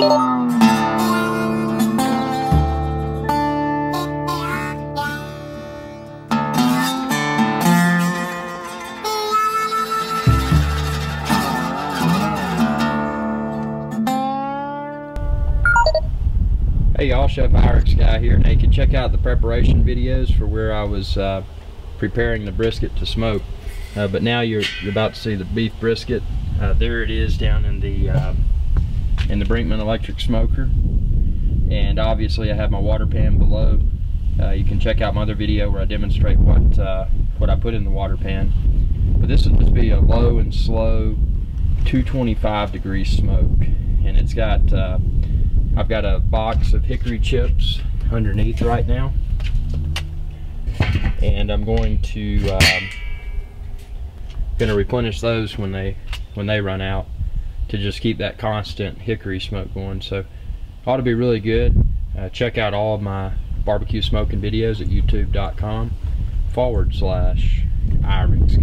Hey y'all, Chef IrixGuy here. Now you can check out the preparation videos for where I was uh, preparing the brisket to smoke. Uh, but now you're, you're about to see the beef brisket. Uh, there it is down in the uh, in the Brinkmann electric smoker. And obviously I have my water pan below. Uh, you can check out my other video where I demonstrate what uh, what I put in the water pan. But this will just be a low and slow 225 degree smoke. And it's got I've got a box of hickory chips underneath right now. And I'm going to um, to replenish those when they when they run out to just keep that constant hickory smoke going. So ought to be really good. Uh, check out all of my barbecue smoking videos at youtube.com forward slash guy.